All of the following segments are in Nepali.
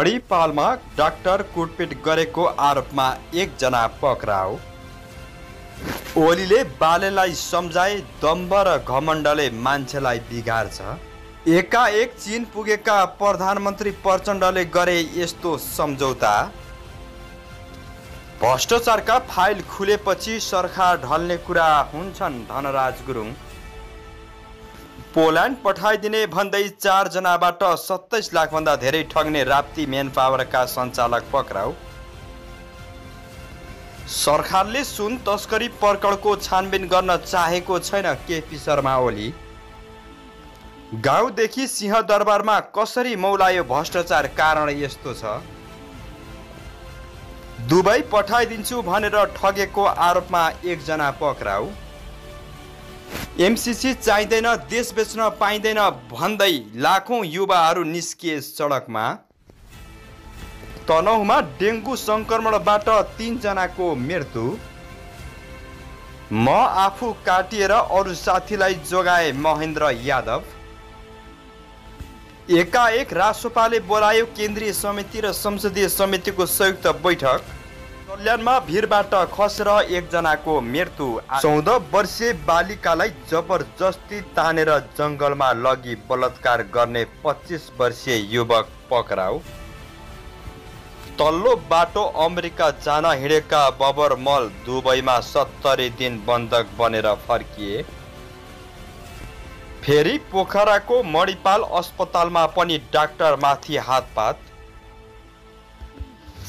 मणिपालमा डाक्टर कुटपिट गरेको आरोपमा एकजना पक्राउ। ओलीले बालेलाई सम्झाए दम्ब र घमण्डले मान्छेलाई बिगार्छ। एकाएक चीन पुगेका प्रधानमन्त्री प्रचण्डले गरे यस्तो सम्झौता। भ्रष्टाचारका फाइल खुलेपछि सरकार ढल्ने कुरा हुन्छन् धनराज गुरुङ। पोल्यान्ड पठाइदिने भन्दै चारजनाबाट सत्ताइस लाखभन्दा धेरै ठग्ने राप्ती मेन पावरका सञ्चालक पक्राउ। सरकारले सुन तस्करी पर्कडको छानबिन गर्न चाहेको छैन केपी शर्मा ओली। गाउँदेखि सिंहदरबारमा कसरी मौलायो भ्रष्टाचार कारण यस्तो छ? दुबई पठाइदिन्छु भनेर ठगेको आरोपमा एकजना पक्राउ। एमसिसी चाहिँदैन देश बेच्न पाइँदैन भन्दै लाखौँ युवाहरू निस्किए सडकमा। तनहुमा डेङ्गु सङ्क्रमणबाट तिनजनाको मृत्यु। म आफू काटिएर अरू साथीलाई जोगाए महेन्द्र यादव। एकाएक रासोपाले बोलायो केन्द्रीय समिति र संसदीय समितिको संयुक्त बैठक। कल्याणमा भिरबाट खसेर एकजनाको मृत्यु। चौध वर्षीय बालिकालाई जबरजस्ती तानेर जङ्गलमा लगी बलात्कार गर्ने पच्चिस वर्षीय युवक पक्राउ। तल्लो बाटो अमेरिका जान हिँडेका बबर मल दुबईमा सत्तरी दिन बन्धक बनेर फर्किए। फेरि पोखराको मणिपाल अस्पतालमा पनि डाक्टरमाथि हातपात।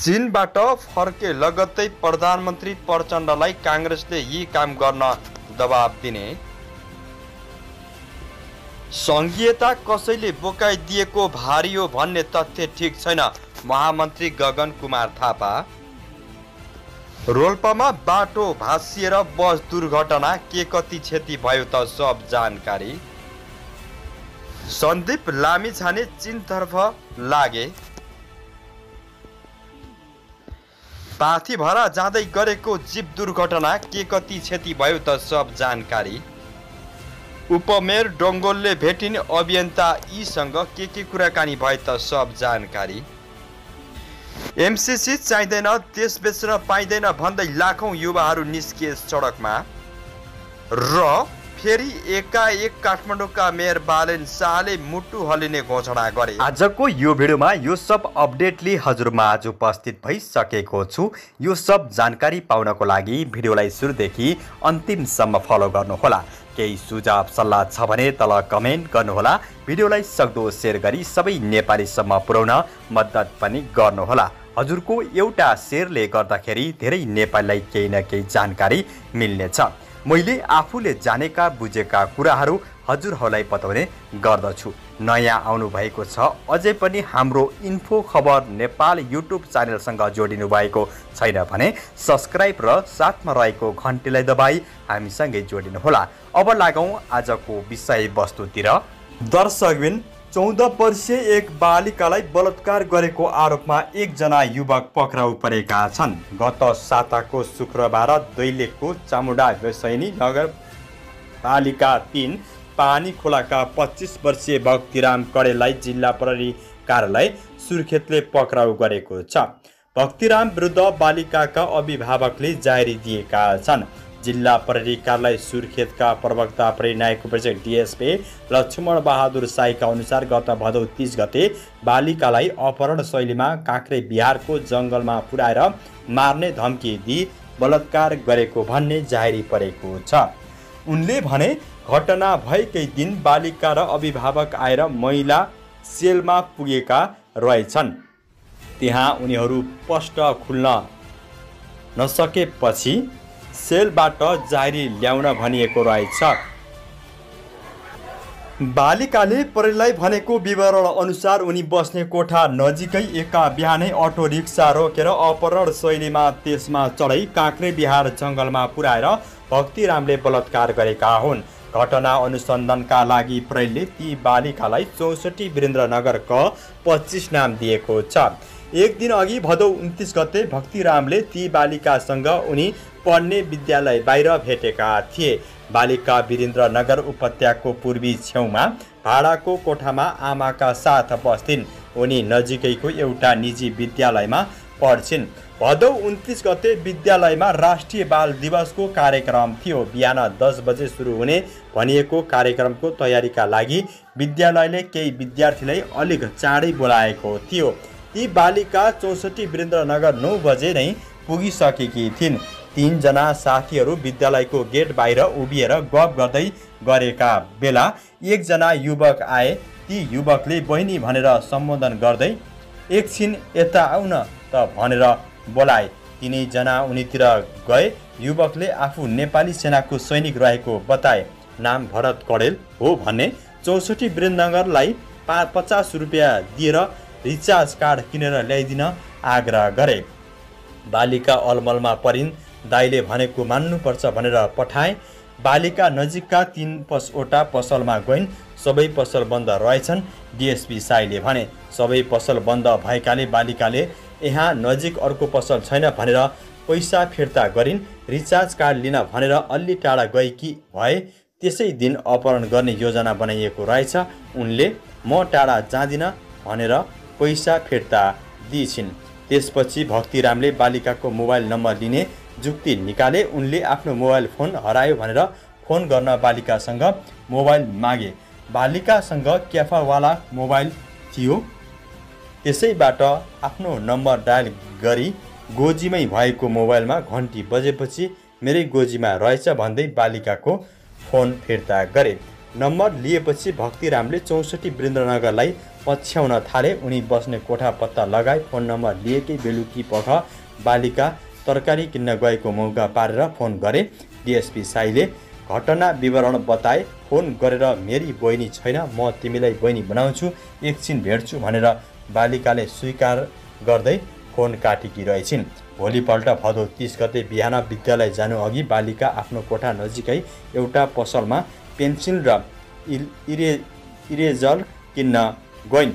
चीनबाट फर्के लगत्तै प्रधानमन्त्री प्रचण्डलाई काङ्ग्रेसले यी काम गर्न दबाब दिने। सङ्घीयता कसैले बोकाइदिएको भारी हो भन्ने तथ्य ठिक छैन महामन्त्री गगन कुमार थापा। रोल्पामा बाटो भाँसिएर बस दुर्घटना के कति क्षति भयो त सब जानकारी। सन्दीप लामिछाने चिनतर्फ लागे। पाथीभरा जाँदै गरेको जीव दुर्घटना के कति क्षति भयो त सब जानकारी। उपमेयर डोङ्गोलले भेटिने अभियन्ता यीसँग के के कुराकानी भए त सब जानकारी। एमसिसी चाहिँदैन देश बेच्न पाइँदैन भन्दै लाखौँ युवाहरू निस्किए सडकमा। र फेरि एकाएक काठमाडौँका मेयर बालेन शाहले मुटु हलिने घोषणा गरे। आजको यो भिडियोमा यो सब अपडेटले हजुरमा आज उपस्थित भइसकेको छु। यो सब जानकारी पाउनको लागि भिडियोलाई सुरुदेखि अन्तिमसम्म फलो गर्नुहोला। केही सुझाव सल्लाह छ भने तल कमेन्ट गर्नुहोला। भिडियोलाई सक्दो सेयर गरी सबै नेपालीसम्म पुर्याउन मद्दत पनि गर्नुहोला। हजुरको एउटा सेयरले गर्दाखेरि धेरै नेपालीलाई केही न केही जानकारी मिल्नेछ। मैले आफूले जानेका बुझेका कुराहरू हजुरहरूलाई बताउने गर्दछु। नयाँ आउनुभएको छ अझै पनि हाम्रो इन्फो खबर नेपाल युट्युब च्यानलसँग जोडिनु भएको छैन भने सब्सक्राइब र साथमा रहेको घन्टीलाई दबाई हामीसँगै जोडिनुहोला। अब लागौँ आजको विषयवस्तुतिर। दर्शकबिन चौध वर्षीय एक बालिकालाई बलात्कार गरेको आरोपमा एकजना युवक पक्राउ परेका छन्। गत साताको शुक्रबार दैलेखको चामुडा व्यसैनी नगरपालिका तिन पानी खोलाका पच्चिस वर्षीय भक्तिराम कडेललाई जिल्ला प्रहरी कार्यालय सुर्खेतले पक्राउ गरेको छ। भक्तिराम विरुद्ध बालिकाका अभिभावकले जारी दिएका छन्। जिल्ला प्रहरी कार्यालय सुर्खेतका प्रवक्ता नायकको प्रेसिडेन्ट डिएसपी लक्ष्मण बहादुर साईका अनुसार गत भदौ तिस गते बालिकालाई अपहरण शैलीमा काँक्रे बिहारको जङ्गलमा पुर्याएर मार्ने धम्की दिई बलात्कार गरेको भन्ने जाहेरी परेको छ। उनले भने घटना भएकै दिन बालिका र अभिभावक आएर महिला सेलमा पुगेका रहेछन्। त्यहाँ उनीहरू स्पष्ट खुल्न नसकेपछि सेलबाट जारी ल्याउन भनिएको रहेछ। बालिकाले प्रहरीलाई भनेको विवरण अनुसार उनी बस्ने कोठा नजिकै एका बिहानै अटो रिक्सा रोकेर अपहरण शैलीमा त्यसमा चढै काँक्रे बिहार जङ्गलमा पुर्याएर भक्तिरामले बलात्कार गरेका हुन्। घटना अनुसन्धानका लागि प्रहरीले ती बालिकालाई चौसठी वीरेन्द्रनगर क पच्चिस नाम दिएको छ। एक दिन अघि भदौ उन्तिस गते भक्तिरामले ती बालिकासँग उनी पढ्ने विद्यालय बाहिर भेटेका थिए। बालिका वीरेन्द्रनगर उपत्यकाको पूर्वी छेउमा भाडाको कोठामा आमाका साथ बस्थिन्। उनी नजिकैको एउटा निजी विद्यालयमा पढ्छिन्। भदौ उन्तिस गते विद्यालयमा राष्ट्रिय बाल दिवसको कार्यक्रम थियो। बिहान दस बजे सुरु हुने भनिएको कार्यक्रमको तयारीका लागि विद्यालयले केही विद्यार्थीलाई अलिक चाँडै बोलाएको थियो। ती बालिका चौसठी वीरेन्द्रनगर नौ बजे नै पुगिसकेकी थिइन्। तिनजना साथीहरू विद्यालयको गेट बाहिर उभिएर गफ गर्दै गरेका बेला एकजना युवक आए। ती युवकले बहिनी भनेर सम्बोधन गर्दै एकछिन यता आउन त भनेर बोलाए। तिनैजना उनीतिर गए। युवकले आफू नेपाली सेनाको सैनिक रहेको बताए। नाम भरत कडेल हो भने चौसठी वीरेन्द्रनगरलाई पा पचास रुपियाँ दिएर रिचार्ज कार्ड किनेर ल्याइदिन आग्रह गरे। बालिका अलमलमा परिन् दाईले भनेको मान्नुपर्छ भनेर पठाए बालिका नजिकका तिन पसवटा पसलमा गइन् सबै पसल बन्द रहेछन् डिएसपी साईले भने। सबै पसल बन्द भएकाले बालिकाले यहाँ नजिक अर्को पसल छैन भनेर पैसा फिर्ता गरिन् रिचार्ज कार्ड लिन भनेर अलि टाढा गएकी भए त्यसै दिन अपहरण गर्ने योजना बनाइएको रहेछ। उनले म टाढा जाँदिन भनेर पैसा फिर्ता दिइछिन्। त्यसपछि भक्तिरामले बालिकाको मोबाइल नम्बर लिने जुक्ति निकाले उनले आफ्नो मोबाइल फोन हरायो भनेर फोन गर्न बालिकासँग मोबाइल मागे। बालिकासँग क्याफावाला मोबाइल थियो। त्यसैबाट आफ्नो नम्बर डायल गरी गोजीमै भएको मोबाइलमा घन्टी बजेपछि मेरै गोजीमा रहेछ भन्दै बालिकाको फोन फिर्ता गरे। नम्बर लिएपछि भक्तिरामले चौसठी वीरेन्द्रनगरलाई पछ्याउन थाले। उनी बस्ने कोठा पत्ता लगाए फोन नम्बर लिएकै बेलुकी पख बालिका तरकारी किन्न गएको मौका पारेर फोन गरे। डिएसपी साईले घटना विवरण बताए फोन गरेर मेरी बहिनी छैन म तिमीलाई बहिनी बनाउँछु एकछिन भेट्छु भनेर बालिकाले स्वीकार गर्दै फोन काटेकी रहेछिन् भोलिपल्ट भदौ तिस गते बिहान विद्यालय जानु अघि बालिका आफ्नो कोठा नजिकै एउटा पसलमा पेन्सिल र इरे इरेजर किन्न गइन्।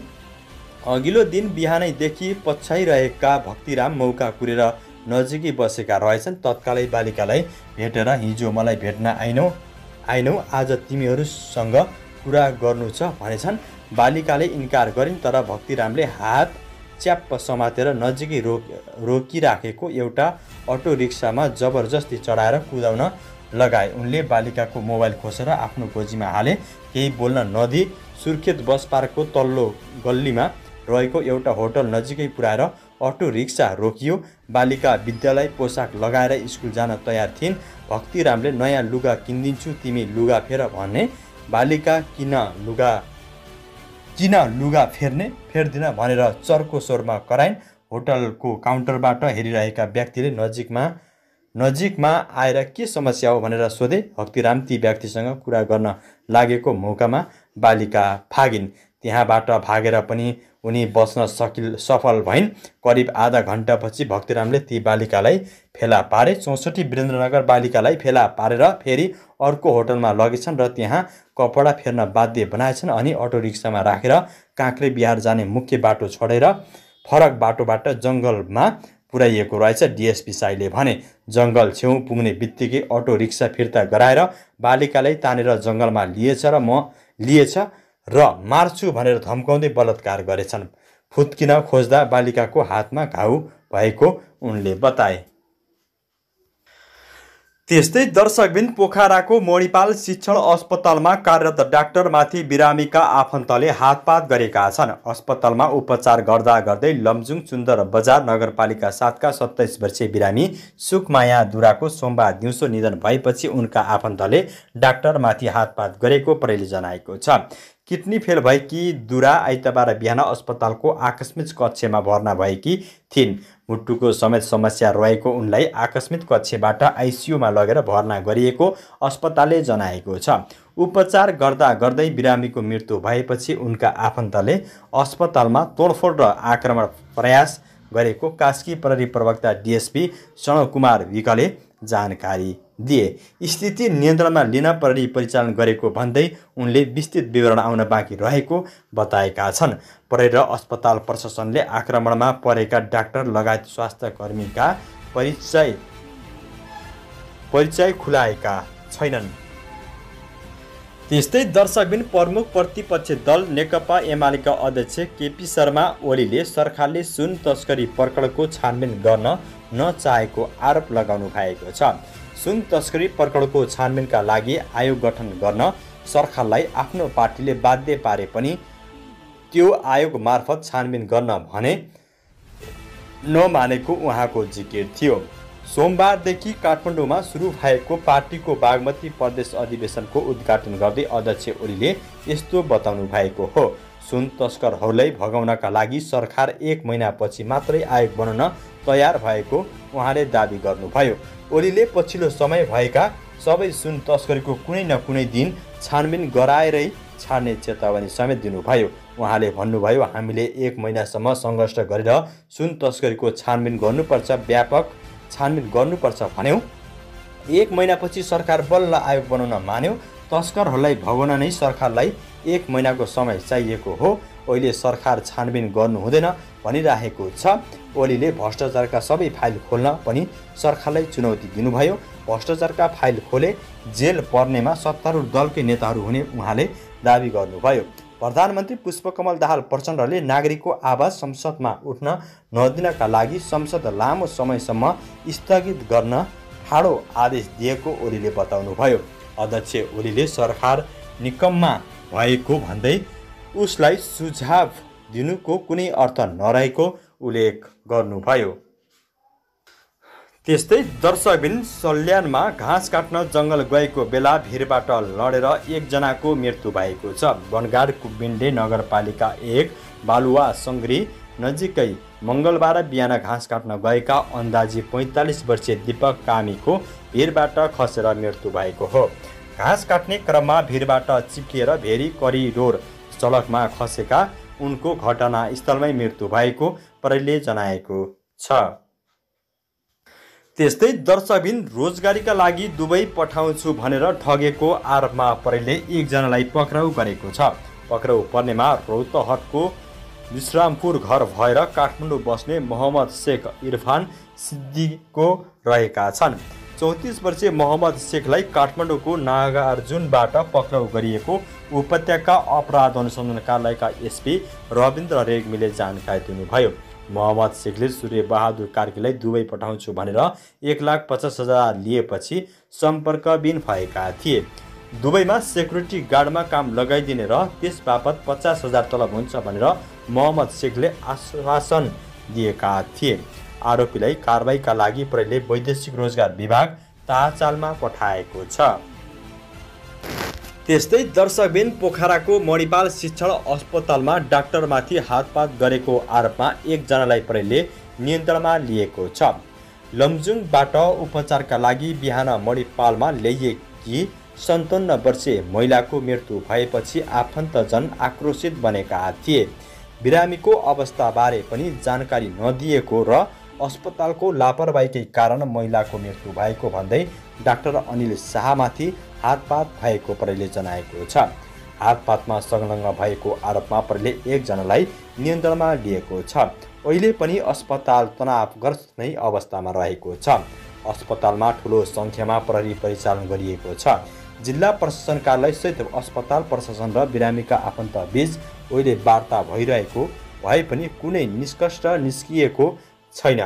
अघिल्लो दिन बिहानैदेखि पछ्याइरहेका भक्तिराम मौका कुरेर नजिकै बसेका रहेछन्। तत्कालै बालिकालाई भेटेर हिजो मलाई भेट्न आइनौ आइनौ। आज तिमीहरूसँग कुरा गर्नु छ भनेछन्। बालिकाले इन्कार गरिन् तर भक्तिरामले हात च्याप्प समातेर नजिकै रोक रोकिराखेको एउटा अटो रिक्सामा जबरजस्ती चढाएर कुदाउन लगाए। उनले बालिकाको मोबाइल खोसेर आफ्नो गोजीमा हाले। केही बोल्न नदिई सुर्खेत बस पार्कको तल्लो गल्लीमा रहेको एउटा होटल नजिकै पुऱ्याएर अटो रिक्सा रोकियो। बालिका विद्यालय पोसाक लगाएर स्कुल जान तयार थिइन्। भक्तिरामले नयाँ लुगा किनिदिन्छु तिमी लुगा फेर भने। बालिका किन लुगा किन लुगा फेर्ने? फेर्दिन भनेर चर्को स्वरमा कराइन्। होटलको काउन्टरबाट हेरिरहेका व्यक्तिले नजिकमा नजिकमा आएर के समस्या हो भनेर सोधे। भक्तिराम ती व्यक्तिसँग कुरा गर्न लागेको मौकामा बालिका भागिन्। त्यहाँबाट भागेर पनि उनी बस्न सकिल सफल भइन्। करिब आधा घन्टापछि भक्तिरामले ती बालिकालाई फेला पारे। चौसठी वीरेन्द्रनगर बालिकालाई फेला पारेर फेरि अर्को होटलमा लगेछन् र त्यहाँ कपडा फेर्न बाध्य बनाएछन् अनि अटो रिक्सामा राखेर काँक्रे बिहार जाने मुख्य बाटो छोडेर फरक बाटोबाट जङ्गलमा पुर्याइएको रहेछ डिएसपी साईले भने। जङ्गल छेउ पुग्ने बित्तिकै अटो रिक्सा फिर्ता गराएर बालिकालाई तानेर जङ्गलमा लिएछ र म लिएछ। र मार्छु भनेर धम्काउँदै बलात्कार गरेछन्। फुत्किन खोज्दा बालिकाको हातमा घाउ भएको उनले बताए। त्यस्तै दर्शकबिन पोखराको मणिपाल शिक्षण अस्पतालमा कार्यरत डाक्टरमाथि बिरामीका आफन्तले हातपात गरेका छन्। अस्पतालमा उपचार गर्दा गर्दै लमजुङ सुन्दर बजार नगरपालिका सातका सत्ताइस वर्षीय बिरामी सुकमाया दुराको सोमबार दिउँसो निधन भएपछि उनका आफन्तले डाक्टरमाथि हातपात गरेको प्रहरीले जनाएको छ। किडनी फेल भएकी दुरा आइतबार बिहान अस्पतालको आकस्मिक कक्षमा भर्ना भएकी थिइन्। मुटुको समेत समस्या रहेको उनलाई आकस्मिक कक्षबाट आइसियुमा लगेर भर्ना गरिएको अस्पतालले जनाएको छ। उपचार गर्दा गर्दै बिरामीको मृत्यु भएपछि उनका आफन्तले अस्पतालमा तोडफोड र आक्रमण प्रयास गरेको कास्की प्रहरी प्रवक्ता डिएसपी सणकुमार विकले जानकारी दिए। स्थिति नियन्त्रणमा लिन प्रहरी परिचालन गरेको भन्दै उनले विस्तृत विवरण आउन बाँकी रहेको बताएका छन्। प्रहरी र अस्पताल प्रशासनले आक्रमणमा परेका डाक्टर लगायत स्वास्थ्य कर्मीका परिचय परिचय खुलाएका छैनन्। त्यस्तै दर्शकबिन प्रमुख प्रतिपक्ष दल नेकपा एमालेका अध्यक्ष केपी शर्मा ओलीले सरकारले सुन तस्करी प्रकरणको छानबिन गर्न नचाहेको आरोप लगाउनु भएको छ। सुन तस्करी प्रकरणको छानबिनका लागि आयोग गठन गर्न सरकारलाई आफ्नो पार्टीले बाध्य पारे पनि त्यो आयोग मार्फत छानबिन गर्न भने नमानेको उहाँको जिकिर थियो। सोमबारदेखि काठमाडौँमा सुरु भएको पार्टीको बागमती प्रदेश अधिवेशनको उद्घाटन गर्दै अध्यक्ष ओलीले यस्तो बताउनु भएको हो। सुन तस्करहरूलाई भगाउनका लागि सरकार एक महिनापछि मात्रै आयोग बनाउन तयार भएको उहाँले दावी गर्नुभयो। ओलीले पछिल्लो समय भएका सबै सुन तस्करीको कुनै न कुनै दिन छानबिन गराएरै छाड्ने चेतावनी समेत दिनुभयो। उहाँले भन्नुभयो हामीले एक महिनासम्म सङ्घर्ष गरेर सुन तस्करीको छानबिन गर्नुपर्छ व्यापक छानबिन गर्नुपर्छ भन्यौँ। एक महिनापछि सरकार बल्ल आयोग बनाउन मान्यो। तस्करहरूलाई भगाउन नै सरकारलाई एक महिनाको समय चाहिएको हो। अहिले सरकार छानबिन गर्नु हुँदैन भनिराखेको छ। ओलीले भ्रष्टाचारका सबै फाइल खोल्न पनि सरकारलाई चुनौती दिनुभयो। भ्रष्टाचारका फाइल खोले जेल पर्नेमा सत्तारूढ दलकै नेताहरू हुने उहाँले दावी गर्नुभयो। प्रधानमन्त्री पुष्पकमल दाहाल प्रचण्डले नागरिकको आवाज संसदमा उठ्न नदिनका लागि संसद लामो समयसम्म स्थगित गर्न ठाडो आदेश दिएको ओलीले बताउनुभयो। अध्यक्ष ओलीले सरकार निकममा भएको भन्दै उसलाई सुझाव दिनुको कुनै अर्थ नरहेको उल्लेख गर्नुभयो। त्यस्तै दर्शकबिन सल्यानमा घाँस काट्न जङ्गल गएको बेला भिरबाट लडेर एकजनाको मृत्यु भएको छ। वनगाड कुबिन्डे नगरपालिका एक बालुवा सङ्ग्री नजिकै मङ्गलबार बिहान घाँस काट्न गएका अन्दाजी पैँतालिस वर्षीय दिपक कामीको भिरबाट खसेर मृत्यु भएको हो। घाँस काट्ने क्रममा भिरबाट चिप्किएर भेरी करिडोर सडकमा खसेका उनको घटनास्थलमै मृत्यु भएको प्रहरीले जनाएको छ। त्यस्तै दर्शकबिन रोजगारीका लागि दुबई पठाउँछु भनेर ठगेको आरोपमा प्रहरीले एकजनालाई पक्राउ गरेको छ। पक्राउ पर्नेमा रौतहटको विश्रामपुर घर भएर काठमाडौँ बस्ने मोहम्मद शेख इरफान सिद्दिको रहेका छन्। चौतिस वर्षीय मोहम्मद शेखलाई काठमाडौँको नागार्जुनबाट पक्राउ गरिएको उपत्यका अपराध अनुसन्धान कार्यालयका एसपी रविन्द्र रेग्मीले जानकारी दिनुभयो। मोहम्मद शेखले सूर्य बहादुर कार्कीलाई दुबई पठाउँछु भनेर एक लाख पचास हजार लिएपछि सम्पर्कबिन भएका थिए। दुबईमा सेक्युरिटी गार्डमा काम लगाइदिने र त्यस बापत पचास हजार तलब हुन्छ भनेर मोहम्मद शेखले आश्वासन दिएका थिए। आरोपीलाई कारवाहीका लागि प्रहरीले वैदेशिक रोजगार विभाग ताचालमा पठाएको छ। त्यस्तै दर्शकबिन पोखराको मणिपाल शिक्षण अस्पतालमा डाक्टरमाथि हातपात गरेको आरोपमा एकजनालाई प्रहरीले नियन्त्रणमा लिएको छ। लमजुङबाट उपचारका लागि बिहान मणिपालमा ल्याइएकी सन्ताउन्न वर्षीय महिलाको मृत्यु भएपछि आफन्तजन आक्रोशित बनेका थिए। बिरामीको अवस्थाबारे पनि जानकारी नदिएको र अस्पतालको लापरवाहीकै कारण महिलाको मृत्यु भएको भन्दै डाक्टर अनिल शाहमाथि हातपात भएको प्रहरीले जनाएको छ। हातपातमा संलग्न भएको आरोपमा प्रहरीले एकजनालाई नियन्त्रणमा लिएको छ। अहिले पनि अस्पताल तनावग्रस्त नै अवस्थामा रहेको छ। अस्पतालमा ठुलो सङ्ख्यामा प्रहरी परिचालन गरिएको छ। जिल्ला प्रशासन कार्यालय सहित अस्पताल प्रशासन र बिरामीका आफन्त बिच अहिले वार्ता भइरहेको भए पनि कुनै निष्कर्ष निस्किएको छैन।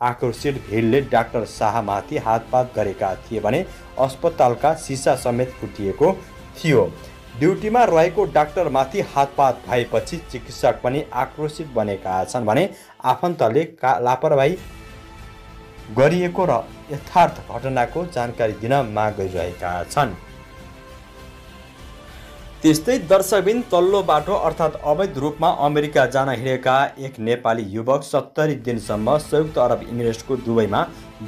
आक्रोशित भिडले डाक्टर शाहमाथि हातपात गरेका थिए भने अस्पतालका सिसा समेत फुटिएको थियो। ड्युटीमा रहेको डाक्टरमाथि हातपात भएपछि चिकित्सक पनि आक्रोशित बनेका छन् भने आफन्तले का लापरवाही गरिएको र यथार्थ घटनाको जानकारी दिन माग गरिरहेका छन्। त्यस्तै दर्शकबिन तल्लो बाटो अर्थात् अवैध रूपमा अमेरिका जान हिँडेका एक नेपाली युवक सत्तरी दिनसम्म संयुक्त अरब इमिरेट्सको दुबईमा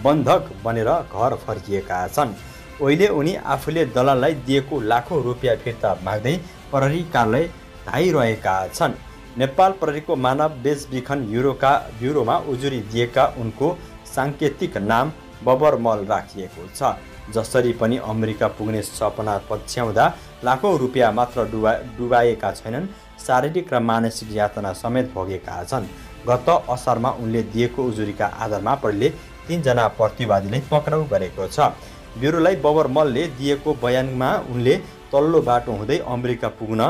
बन्धक बनेर घर फर्किएका छन्। अहिले उनी आफूले दलाललाई दिएको लाखौँ रुपियाँ फिर्ता माग्दै प्रहरी कार्यालय धाइरहेका छन्। नेपाल प्रहरीको मानव बेचबिखन ब्युरोका ब्युरोमा उजुरी दिएका उनको साङ्केतिक नाम बबर मल राखिएको छ। जसरी पनि अमेरिका पुग्ने सपना पछ्याउँदा लाखौँ रुपियाँ मात्र डुबा डुबाएका छैनन् शारीरिक र मानसिक यातना समेत भोगेका छन्। गत असारमा उनले दिएको उजुरीका आधारमा प्रहरीले तिनजना प्रतिवादीलाई पक्राउ गरेको छ। ब्युरोलाई बबर मलले दिएको बयानमा उनले तल्लो बाटो हुँदै अमेरिका पुग्न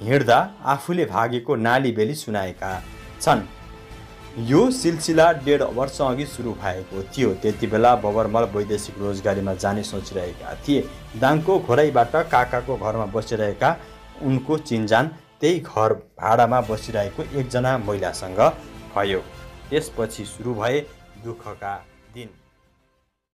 हिँड्दा आफूले भागेको नाली बेली सुनाएका छन्। यो सिलसिला डेढ वर्षअघि सुरु भएको थियो। त्यति बेला बबरमल वैदेशिक रोजगारीमा जाने सोचिरहेका थिए। दाङको घोराइबाट काकाको घरमा बसिरहेका उनको चिन्जान त्यही घर भाडामा बसिरहेको एकजना महिलासँग भयो। त्यसपछि सुरु भए दुःखका